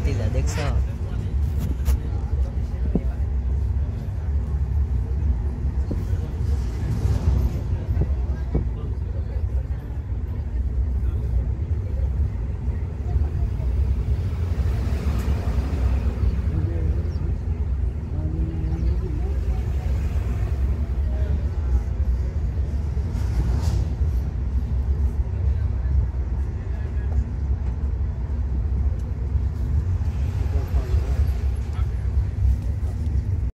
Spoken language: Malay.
Matilda Dexter.